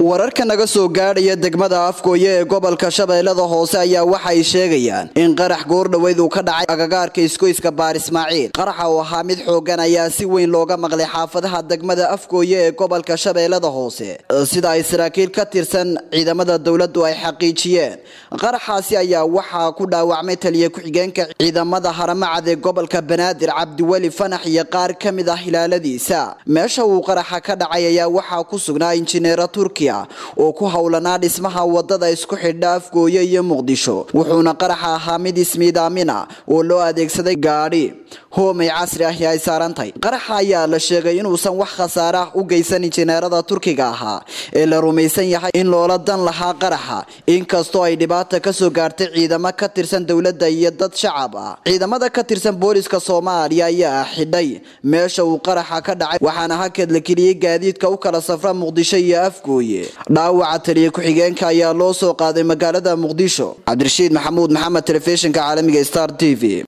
wararka naga soo gaadhaya degmada afgooye ee gobolka shabeellada hoose ayaa waxay sheegayaan in qarax goordhoweyd uu ka dhacay agagaarka iskoyska baar ismaaciil. Qaraxa oo ahaa mid xoogan ayaa si weyn looga maqlay xaafadaha degmada afgooye ee gobolka shabeellada hoose. Sida ay saraakiil ka tirsan ciidamada dowladdu ay xaqiijiyeen qaraxaasi ayaa waxaa ku dhaawacmay taliya ku-xigeenka ciidamada haramacad ee gobolka banaadir cabdiweli fanax iyo qaar ka mid ah hilaaladiisa. Meesha uu qaraxa ka dhacay ayaa waxaa ku sugnaa injineero turkiya oo ku howlanaa dhismaha waddada isku xidha afgooye iyo muqdisho. Wuxuuna qaraxa ahaa mid ismiidaamina oo loo adeegsaday gaadhi hoomay casri ahi ay saarantahay qaraxa ayaa la sheegay inuusan wax khasaare ah u geysan injineerada turkiga ahaa ee la rumaysan yahay in loola dan lahaa qaraxa inkastoo ay dhibaata ka soo gaartay ciidamo ka tirsan dowladda iyo dad shacab ah. Ciidamada ka tirsan booliska soomaaliya ayaa xidhay meesha uu qaraxa ka dhacay waxaana hakad la keliyey gaadiidka u kala safra muqdisho iyo afgooye. Dhaawaca taliya ku-xigeenka ayaa loo soo qaaday magaalada muqdisho. Cabdirashiid maxamuud maxamed telefishinka caalamiga star t v